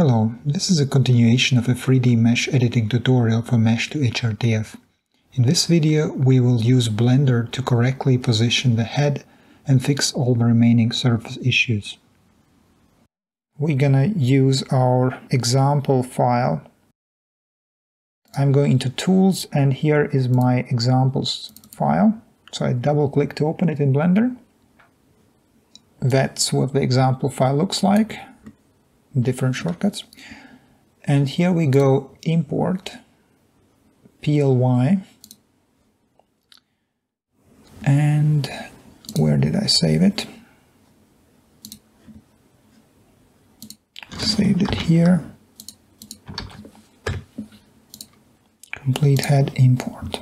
Hello, this is a continuation of a 3D mesh editing tutorial for Mesh2HRTF. In this video we will use Blender to correctly position the head and fix all the remaining surface issues. We're gonna use our example file. I'm going into Tools and here is my examples file. So I double click to open it in Blender. That's what the example file looks like different shortcuts. And here we go import ply and where did I save it? Saved it here. Complete head import.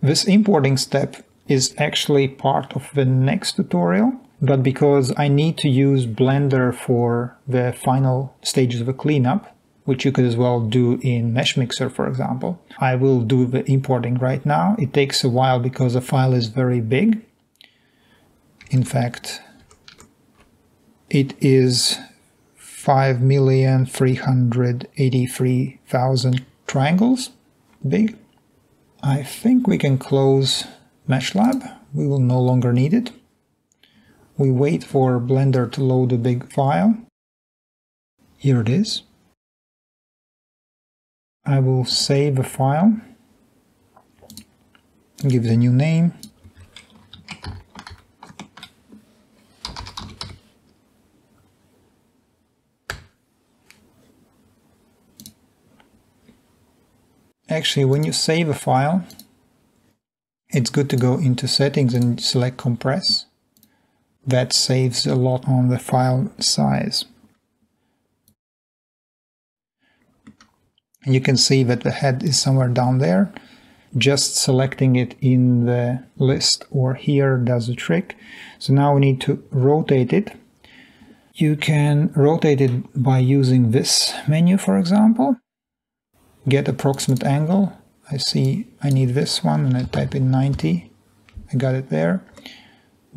This importing step is actually part of the next tutorial but because I need to use Blender for the final stages of a cleanup, which you could as well do in Meshmixer, for example, I will do the importing right now. It takes a while because the file is very big. In fact, it is 5,383,000 triangles big. I think we can close MeshLab. We will no longer need it. We wait for Blender to load a big file. Here it is. I will save a file, give it a new name. Actually, when you save a file, it's good to go into settings and select compress that saves a lot on the file size. You can see that the head is somewhere down there. Just selecting it in the list or here does the trick. So now we need to rotate it. You can rotate it by using this menu, for example. Get approximate angle. I see I need this one and I type in 90. I got it there.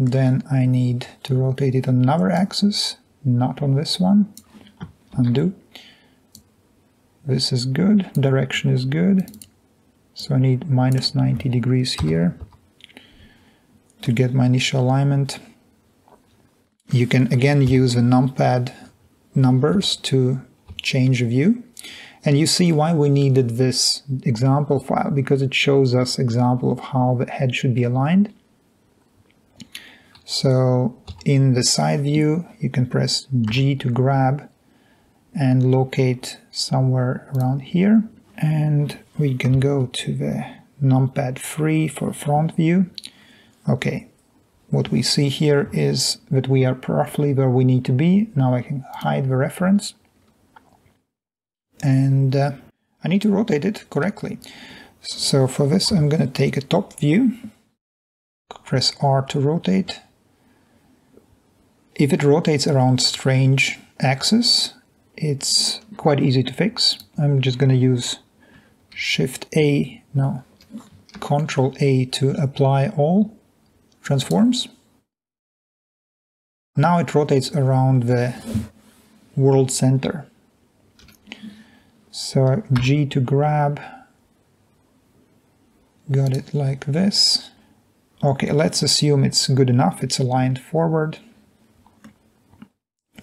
Then I need to rotate it on another axis, not on this one. Undo. This is good, direction is good. So I need minus 90 degrees here to get my initial alignment. You can again use the numpad numbers to change view. And you see why we needed this example file, because it shows us example of how the head should be aligned. So in the side view, you can press G to grab and locate somewhere around here. And we can go to the numpad 3 for front view. Okay, what we see here is that we are roughly where we need to be. Now I can hide the reference. And uh, I need to rotate it correctly. So for this, I'm going to take a top view, press R to rotate, if it rotates around strange axes, it's quite easy to fix. I'm just going to use Shift A, no, Control A to apply all transforms. Now it rotates around the world center. So G to grab, got it like this. Okay, let's assume it's good enough, it's aligned forward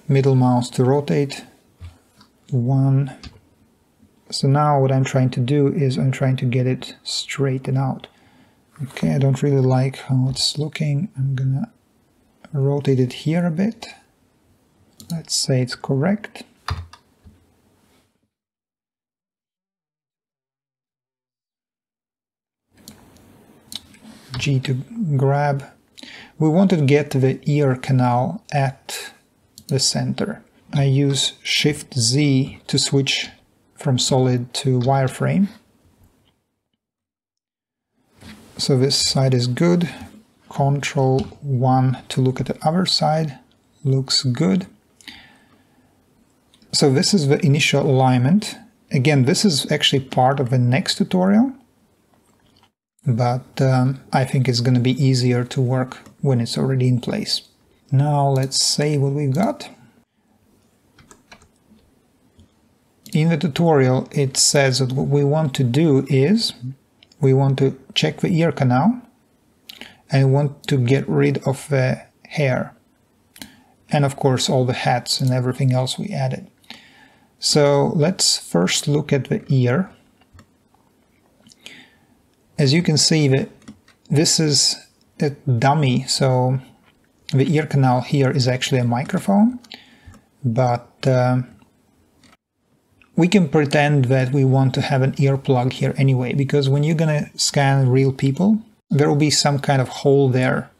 middle mouse to rotate. One. So now what I'm trying to do is I'm trying to get it straightened out. Okay I don't really like how it's looking. I'm gonna rotate it here a bit. Let's say it's correct. G to grab. We want to get the ear canal at the center. I use Shift Z to switch from solid to wireframe. So this side is good. Control 1 to look at the other side. Looks good. So this is the initial alignment. Again, this is actually part of the next tutorial. But um, I think it's going to be easier to work when it's already in place. Now let's say what we've got. in the tutorial it says that what we want to do is we want to check the ear canal and want to get rid of the hair and of course all the hats and everything else we added. So let's first look at the ear. As you can see that this is a dummy so the ear canal here is actually a microphone but uh, we can pretend that we want to have an earplug here anyway, because when you're gonna scan real people, there will be some kind of hole there.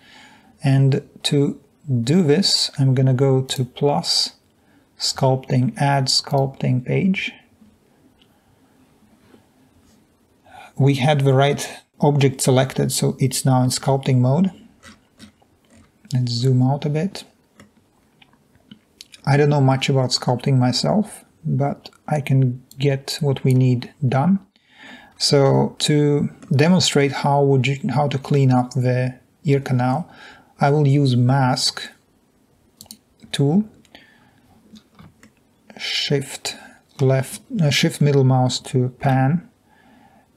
And to do this, I'm gonna go to plus, sculpting, add sculpting page. We had the right object selected, so it's now in sculpting mode. Let's zoom out a bit. I don't know much about sculpting myself, but I can get what we need done. So to demonstrate how would you, how to clean up the ear canal, I will use mask tool, shift left, uh, shift middle mouse to pan,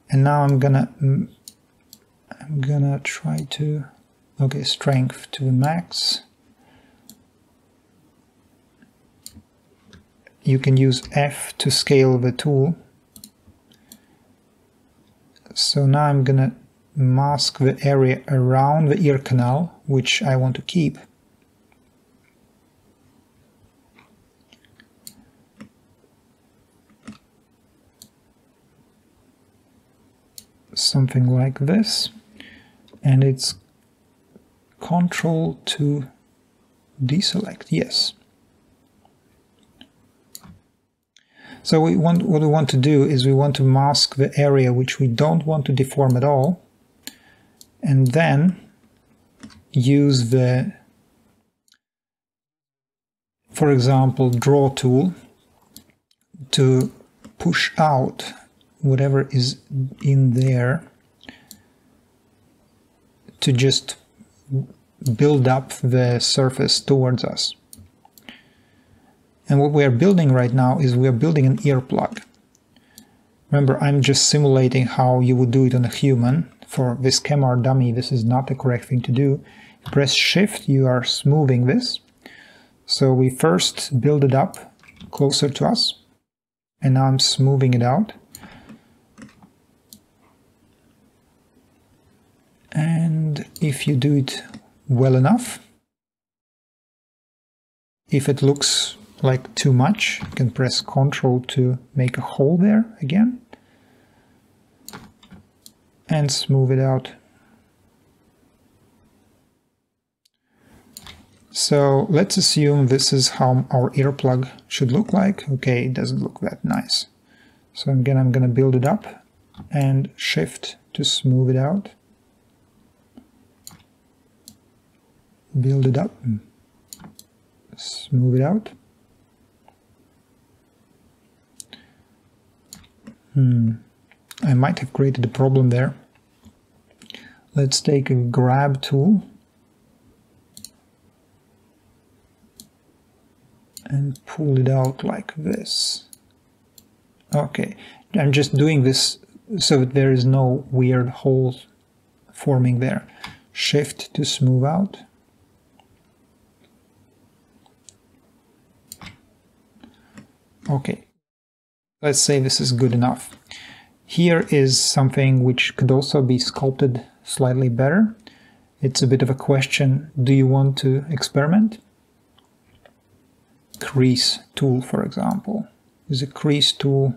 and now I'm gonna I'm gonna try to okay strength to the max you can use F to scale the tool. So now I'm gonna mask the area around the ear canal, which I want to keep. Something like this. And it's control to deselect, yes. So we want what we want to do is we want to mask the area which we don't want to deform at all and then use the for example draw tool to push out whatever is in there to just build up the surface towards us. And what we are building right now is we are building an earplug. Remember, I'm just simulating how you would do it on a human. For this camera dummy, this is not the correct thing to do. Press Shift, you are smoothing this. So we first build it up closer to us, and now I'm smoothing it out. And if you do it well enough, if it looks like too much, you can press Ctrl to make a hole there again and smooth it out. So let's assume this is how our earplug should look like. Okay, it doesn't look that nice. So again, I'm going to build it up and shift to smooth it out. Build it up, smooth it out. Hmm. I might have created a problem there. Let's take a grab tool and pull it out like this. Okay, I'm just doing this so that there is no weird holes forming there. Shift to smooth out. Okay, Let's say this is good enough. Here is something which could also be sculpted slightly better. It's a bit of a question, do you want to experiment? Crease tool, for example. Is a crease tool.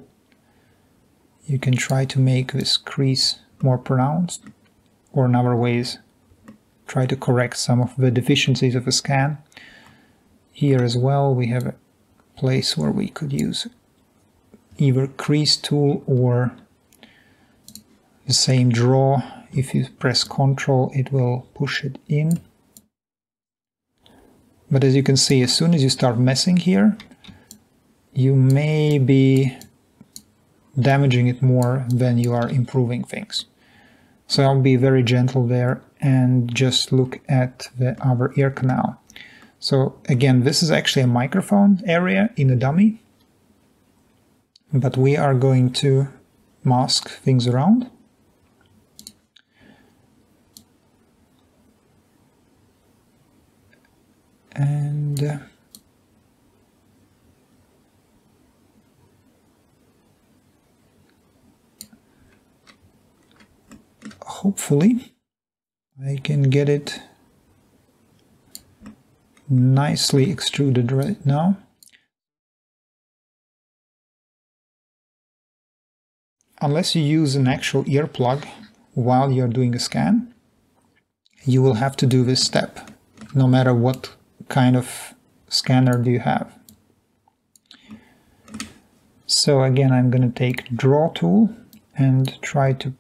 You can try to make this crease more pronounced, or in other ways, try to correct some of the deficiencies of a scan. Here as well, we have a place where we could use either crease tool or the same draw. If you press Ctrl, it will push it in. But as you can see, as soon as you start messing here, you may be damaging it more than you are improving things. So I'll be very gentle there and just look at the other ear canal. So again, this is actually a microphone area in a dummy but we are going to mask things around. And uh, hopefully I can get it nicely extruded right now. Unless you use an actual earplug while you're doing a scan, you will have to do this step, no matter what kind of scanner do you have. So again, I'm going to take draw tool and try to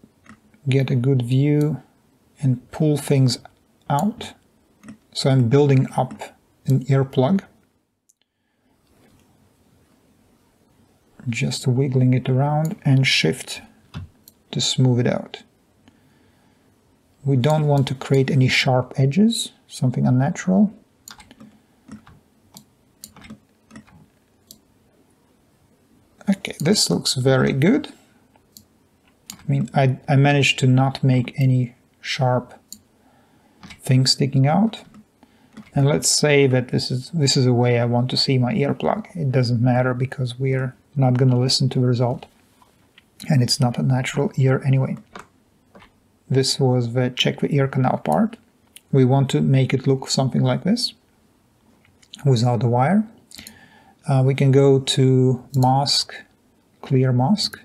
get a good view and pull things out. So I'm building up an earplug. Just wiggling it around and shift to smooth it out. We don't want to create any sharp edges, something unnatural. Okay, this looks very good. I mean, I, I managed to not make any sharp things sticking out. And let's say that this is this is a way I want to see my earplug. It doesn't matter because we're not going to listen to the result. And it's not a natural ear anyway. This was the check the ear canal part. We want to make it look something like this without the wire. Uh, we can go to mask, clear mask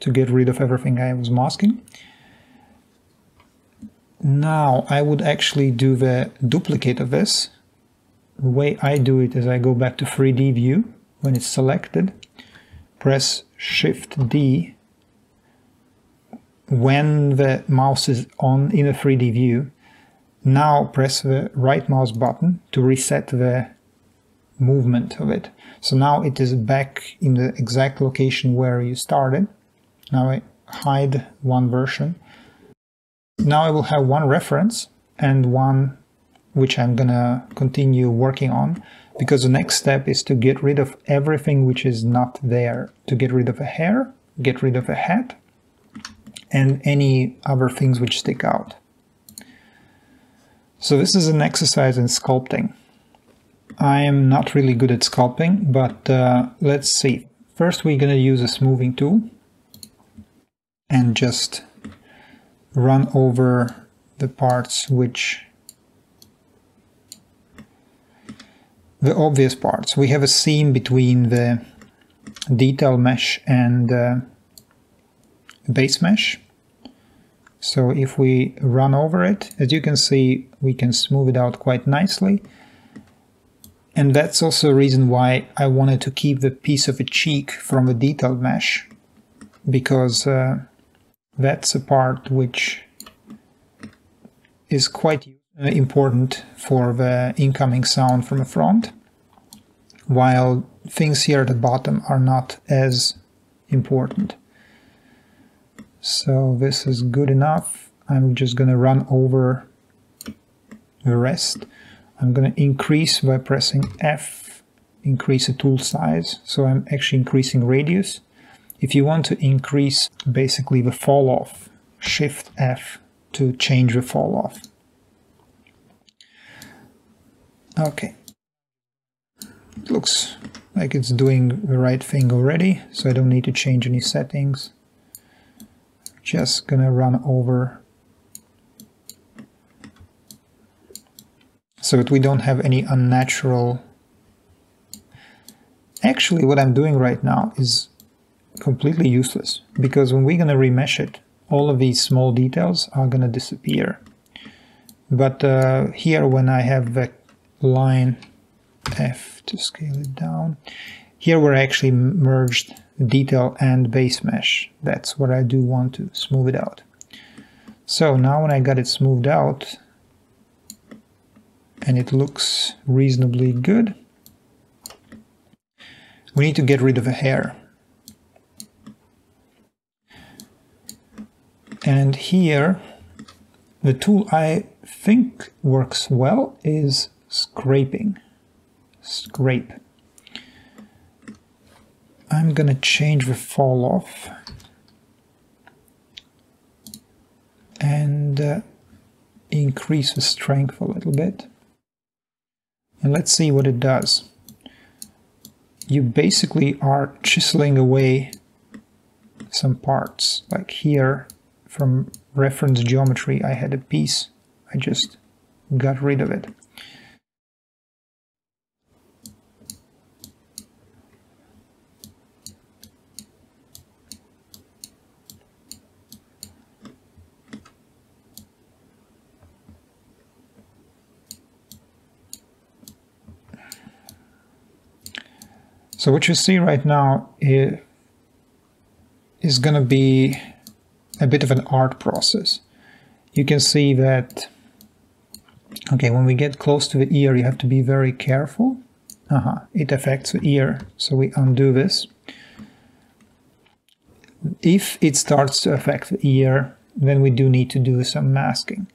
to get rid of everything I was masking. Now I would actually do the duplicate of this. The way I do it is I go back to 3D view when it's selected, press Shift D when the mouse is on in a 3D view. Now press the right mouse button to reset the movement of it. So now it is back in the exact location where you started. Now I hide one version now I will have one reference and one which I'm gonna continue working on because the next step is to get rid of everything which is not there. To get rid of a hair, get rid of a hat, and any other things which stick out. So this is an exercise in sculpting. I am not really good at sculpting, but uh, let's see. First we're gonna use a smoothing tool and just run over the parts which the obvious parts. We have a seam between the detail mesh and uh, base mesh. So if we run over it, as you can see, we can smooth it out quite nicely. And that's also a reason why I wanted to keep the piece of a cheek from the detailed mesh, because uh, that's a part which is quite Uh, important for the incoming sound from the front, while things here at the bottom are not as important. So this is good enough. I'm just going to run over the rest. I'm going to increase by pressing F, increase the tool size. So I'm actually increasing radius. If you want to increase basically the fall off, Shift F to change the fall off. Okay. It looks like it's doing the right thing already, so I don't need to change any settings. Just gonna run over so that we don't have any unnatural Actually, what I'm doing right now is completely useless because when we're to remesh it, all of these small details are to disappear. But uh, here when I have the line F to scale it down, here we're actually merged detail and base mesh. That's what I do want to smooth it out. So now when I got it smoothed out and it looks reasonably good, we need to get rid of a hair. And here, the tool I think works well is scraping. Scrape. I'm gonna change the fall off and uh, increase the strength a little bit. And let's see what it does. You basically are chiseling away some parts. Like here, from reference geometry, I had a piece. I just got rid of it. So what you see right now is, going to be a bit of an art process. You can see that, okay, when we get close to the ear, you have to be very careful. Uh -huh, it affects the ear, so we undo this. If it starts to affect the ear, then we do need to do some masking.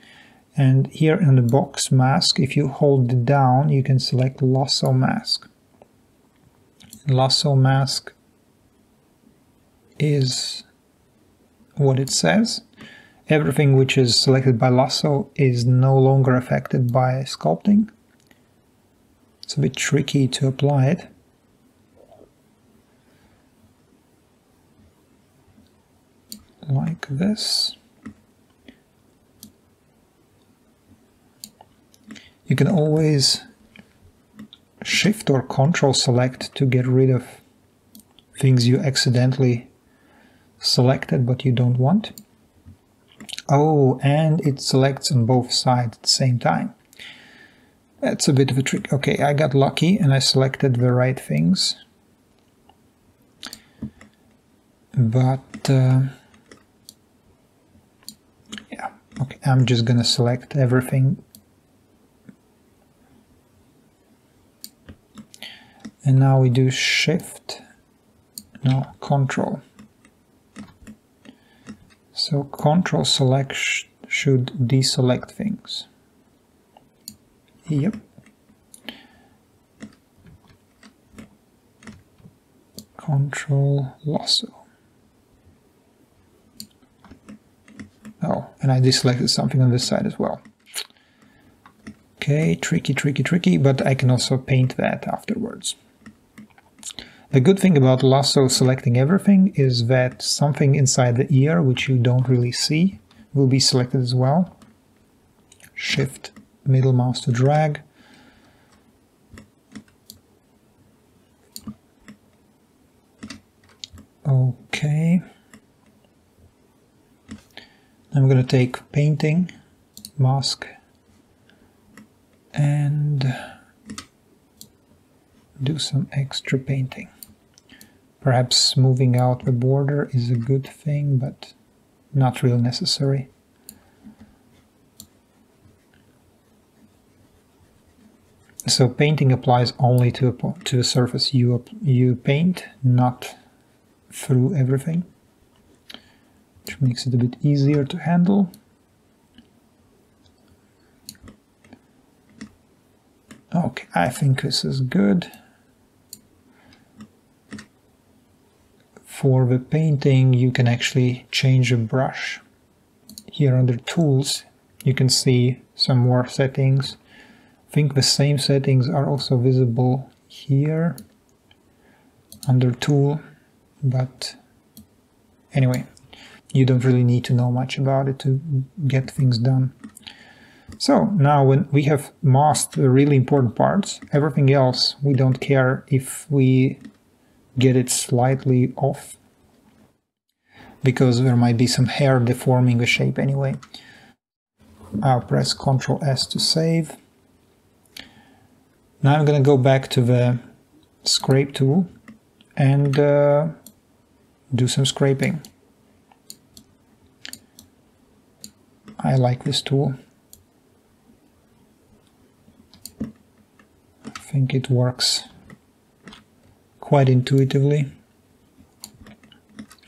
And here in the box mask, if you hold it down, you can select lasso mask lasso mask is what it says. Everything which is selected by lasso is no longer affected by sculpting. It's a bit tricky to apply it. Like this. You can always Shift or Control select to get rid of things you accidentally selected but you don't want. Oh, and it selects on both sides at the same time. That's a bit of a trick. Okay, I got lucky and I selected the right things. But, uh, yeah, okay, I'm just gonna select everything and now we do shift no control. So control select sh should deselect things. Yep. Control lasso. Oh and I deselected something on this side as well. Okay tricky tricky tricky but I can also paint that afterwards the good thing about lasso selecting everything is that something inside the ear, which you don't really see, will be selected as well. Shift middle mouse to drag. Okay. I'm going to take painting, mask, and do some extra painting. Perhaps moving out the border is a good thing, but not real necessary. So painting applies only to a, to the surface you, you paint, not through everything, which makes it a bit easier to handle. Okay, I think this is good. For the painting, you can actually change a brush. Here under Tools, you can see some more settings. I think the same settings are also visible here under Tool, but anyway, you don't really need to know much about it to get things done. So now when we have masked the really important parts, everything else we don't care if we get it slightly off because there might be some hair deforming the shape anyway. I'll press Ctrl S to save. Now I'm going to go back to the scrape tool and uh, do some scraping. I like this tool. I think it works quite intuitively.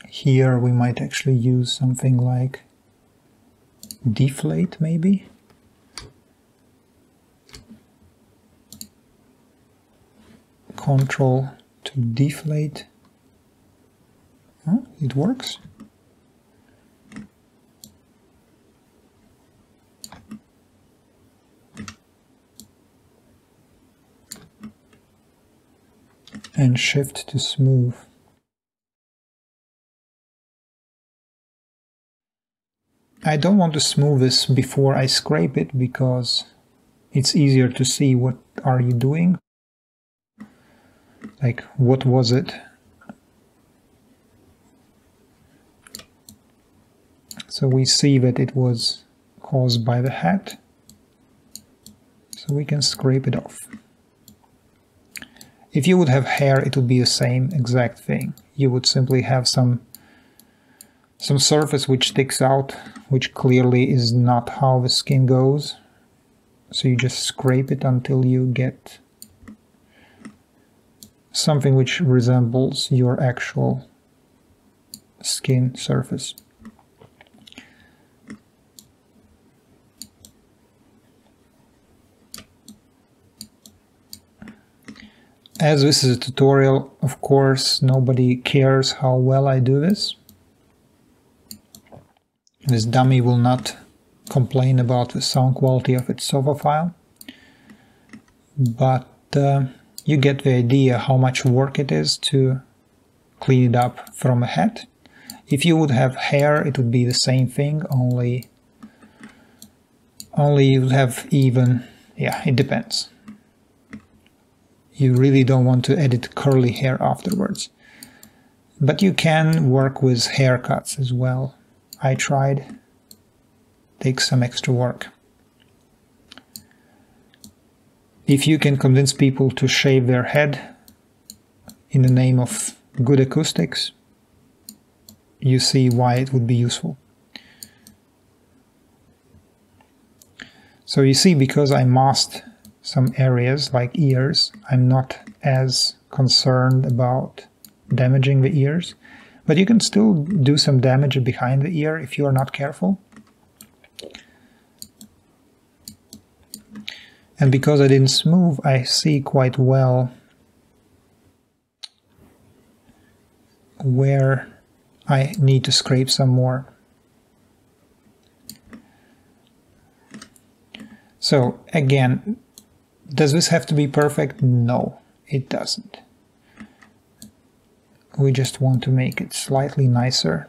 Here we might actually use something like deflate maybe. Control to deflate. It works. And shift to smooth. I don't want to smooth this before I scrape it because it's easier to see what are you doing. Like what was it? So we see that it was caused by the hat. So we can scrape it off. If you would have hair, it would be the same exact thing. You would simply have some some surface which sticks out, which clearly is not how the skin goes. So you just scrape it until you get something which resembles your actual skin surface. As this is a tutorial, of course, nobody cares how well I do this. This dummy will not complain about the sound quality of its SOFA file, but uh, you get the idea how much work it is to clean it up from a hat. If you would have hair, it would be the same thing, only only you would have even, yeah, it depends. You really don't want to edit curly hair afterwards. But you can work with haircuts as well. I tried. Takes some extra work. If you can convince people to shave their head in the name of good acoustics, you see why it would be useful. So you see, because I masked some areas like ears, I'm not as concerned about damaging the ears. But you can still do some damage behind the ear if you are not careful. And because I didn't smooth, I see quite well where I need to scrape some more. So again, does this have to be perfect? No, it doesn't we just want to make it slightly nicer.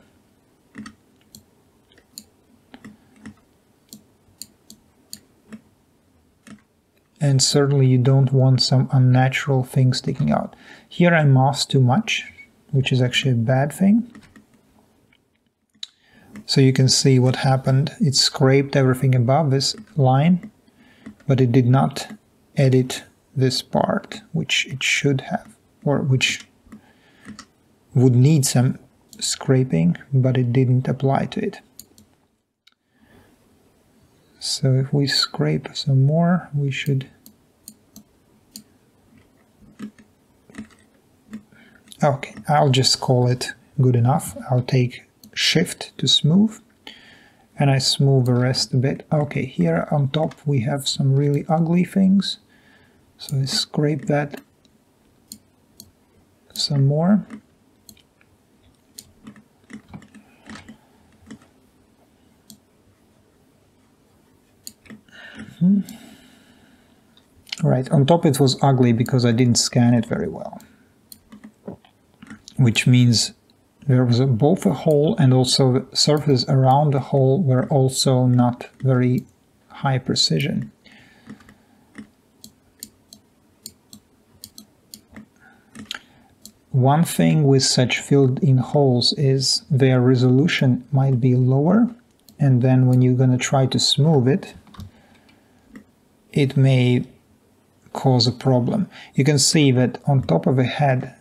And certainly you don't want some unnatural thing sticking out. Here I masked too much, which is actually a bad thing. So you can see what happened. It scraped everything above this line, but it did not edit this part, which it should have, or which would need some scraping, but it didn't apply to it. So if we scrape some more, we should Okay, I'll just call it good enough. I'll take shift to smooth and I smooth the rest a bit. Okay, here on top we have some really ugly things. So I scrape that some more. -hmm. Right, on top it was ugly because I didn't scan it very well. Which means there was a, both a hole and also the surface around the hole were also not very high precision. One thing with such filled-in holes is their resolution might be lower and then when you're going to try to smooth it it may cause a problem. You can see that on top of the head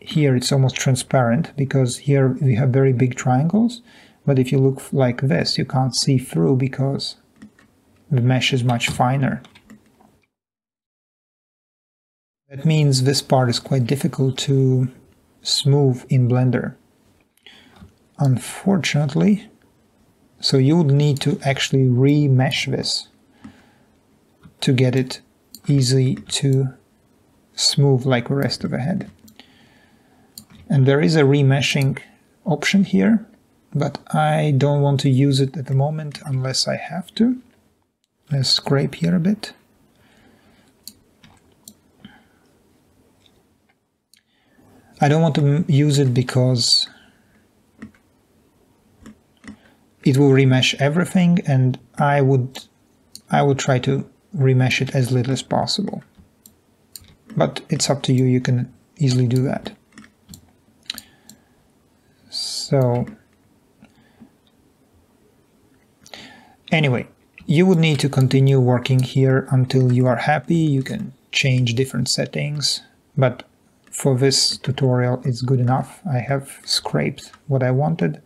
here it's almost transparent because here we have very big triangles but if you look like this you can't see through because the mesh is much finer. That means this part is quite difficult to smooth in Blender. Unfortunately, so you would need to actually remesh this to get it easy to smooth like the rest of the head. And there is a remeshing option here, but I don't want to use it at the moment unless I have to. Let's scrape here a bit. I don't want to use it because it will remesh everything and I would I would try to remesh it as little as possible. But it's up to you, you can easily do that. So anyway, you would need to continue working here until you are happy. You can change different settings, but for this tutorial it's good enough. I have scraped what I wanted.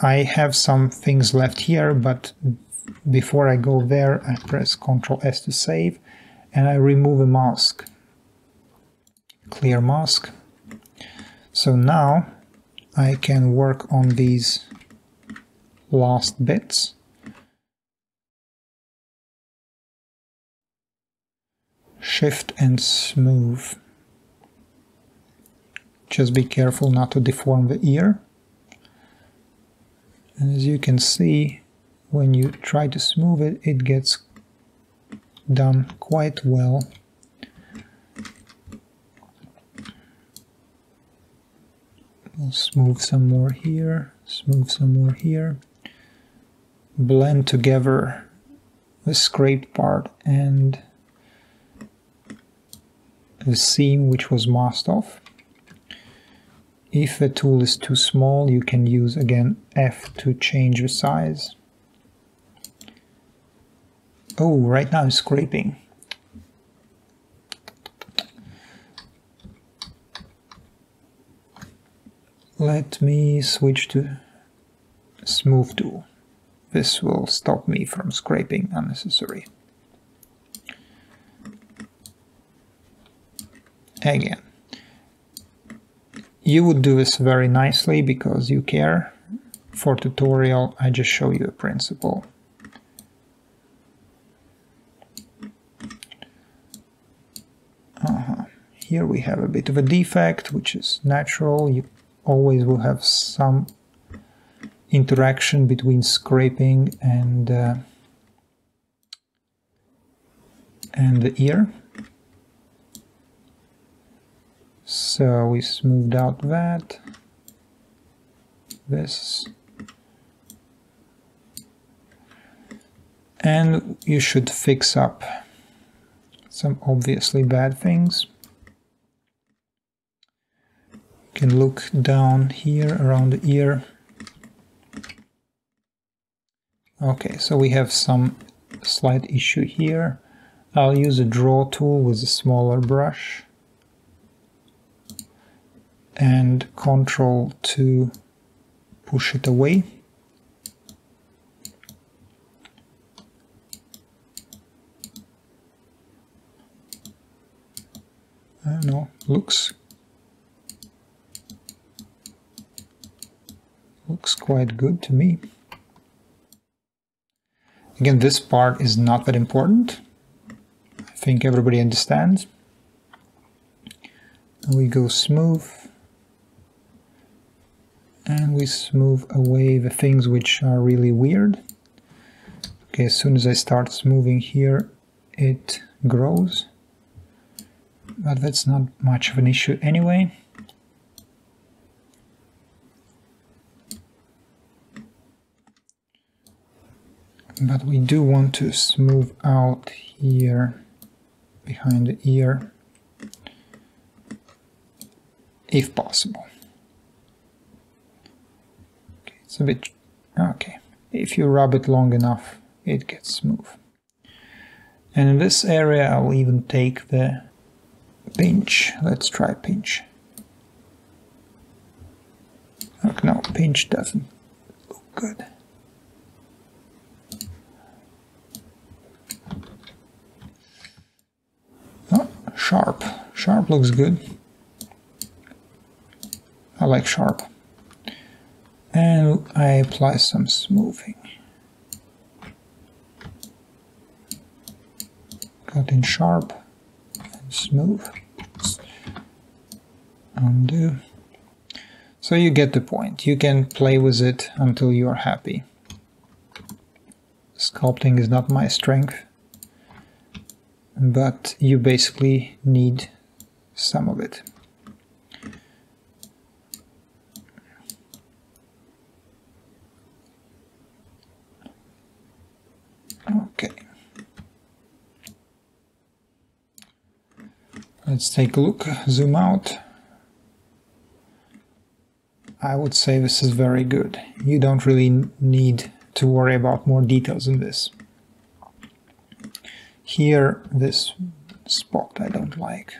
I have some things left here, but before I go there, I press Ctrl S to save and I remove a mask. Clear mask. So now I can work on these last bits. Shift and smooth. Just be careful not to deform the ear. And as you can see, when you try to smooth it, it gets done quite well. Smooth some more here, smooth some more here. Blend together the scraped part and the seam which was masked off. If the tool is too small, you can use again F to change the size. Oh, right now I'm scraping. Let me switch to smooth tool. This will stop me from scraping unnecessary. Again, you would do this very nicely because you care. For tutorial, I just show you a principle. Uh -huh. Here we have a bit of a defect, which is natural. You always will have some interaction between scraping and uh, and the ear. So we smoothed out that, this, and you should fix up some obviously bad things. You can look down here around the ear. Okay, so we have some slight issue here. I'll use a draw tool with a smaller brush and control to push it away. Uh, I don't know, looks looks quite good to me. Again, this part is not that important. I think everybody understands. we go smooth and we smooth away the things which are really weird. Okay, as soon as I start smoothing here, it grows, but that's not much of an issue anyway. But we do want to smooth out here behind the ear, if possible. Okay, It's a bit... okay. If you rub it long enough, it gets smooth. And in this area I'll even take the pinch. Let's try pinch. Look, no, pinch doesn't look good. Oh, sharp. Sharp looks good. I like sharp and I apply some smoothing. Cut in sharp and smooth. Undo. So you get the point. You can play with it until you are happy. Sculpting is not my strength, but you basically need some of it. Okay. Let's take a look, zoom out. I would say this is very good. You don't really need to worry about more details in this. Here, this spot I don't like.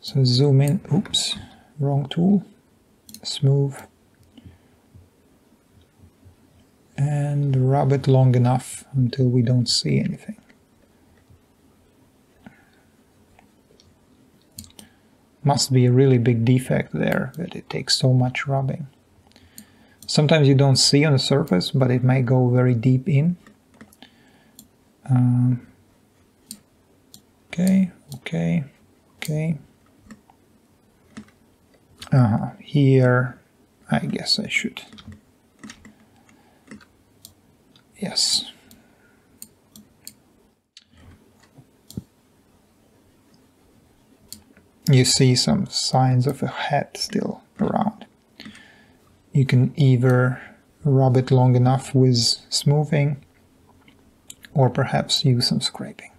So zoom in, oops, wrong tool, smooth. And rub it long enough until we don't see anything. Must be a really big defect there that it takes so much rubbing. Sometimes you don't see on the surface, but it may go very deep in. Um, okay, okay, okay. Uh -huh. Here, I guess I should. Yes. You see some signs of a head still around. You can either rub it long enough with smoothing or perhaps use some scraping.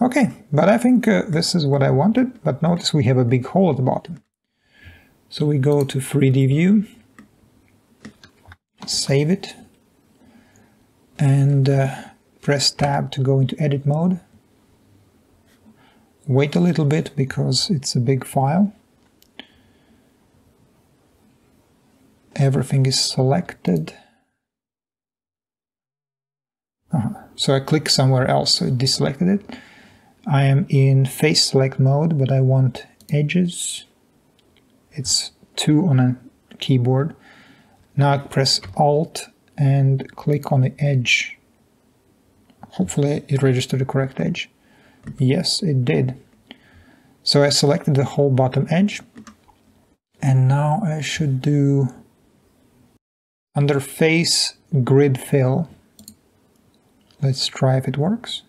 Okay, but I think uh, this is what I wanted, but notice we have a big hole at the bottom. So we go to 3D view, save it, and uh, press tab to go into edit mode. Wait a little bit because it's a big file. everything is selected. Uh -huh. So I click somewhere else, so it deselected it. I am in face select mode, but I want edges. It's two on a keyboard. Now I press Alt and click on the edge. Hopefully it registered the correct edge. Yes, it did. So I selected the whole bottom edge. And now I should do under face grid fill, let's try if it works.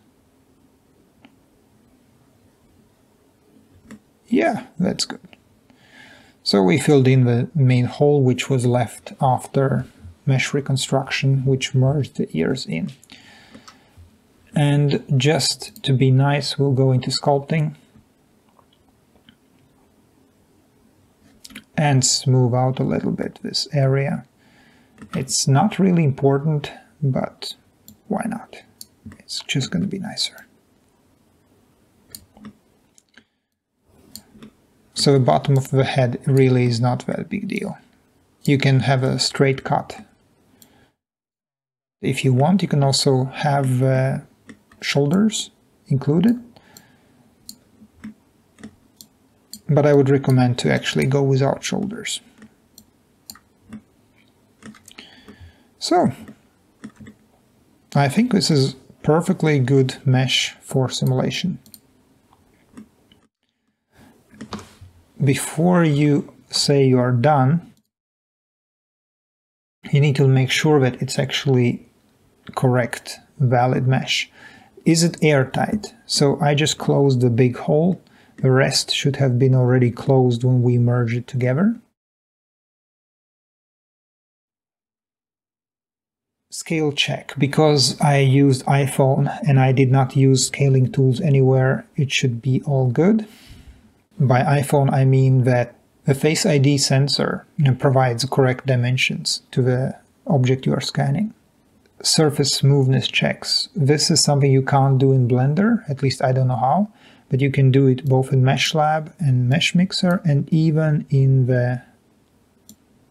Yeah, that's good. So we filled in the main hole which was left after mesh reconstruction which merged the ears in. And just to be nice, we'll go into sculpting and smooth out a little bit this area. It's not really important, but why not? It's just going to be nicer. So the bottom of the head really is not that big deal. You can have a straight cut. If you want, you can also have uh, shoulders included. But I would recommend to actually go without shoulders. So, I think this is perfectly good mesh for simulation. Before you say you are done, you need to make sure that it's actually correct, valid mesh. Is it airtight? So I just closed the big hole. The rest should have been already closed when we merge it together. Scale check because I used iPhone and I did not use scaling tools anywhere it should be all good. By iPhone I mean that the Face ID sensor provides correct dimensions to the object you are scanning. Surface smoothness checks. This is something you can't do in Blender, at least I don't know how, but you can do it both in MeshLab and MeshMixer and even in the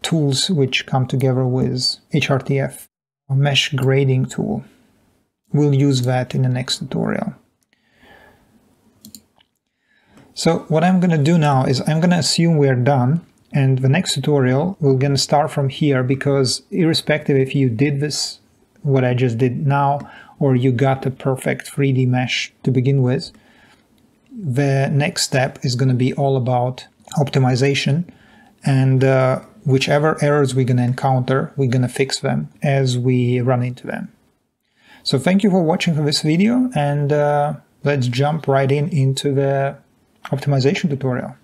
tools which come together with HRTF mesh grading tool. We'll use that in the next tutorial. So what I'm going to do now is I'm going to assume we're done and the next tutorial we're going to start from here because irrespective if you did this, what I just did now, or you got a perfect 3D mesh to begin with, the next step is going to be all about optimization and uh, whichever errors we're going to encounter, we're going to fix them as we run into them. So thank you for watching for this video and uh, let's jump right in into the optimization tutorial.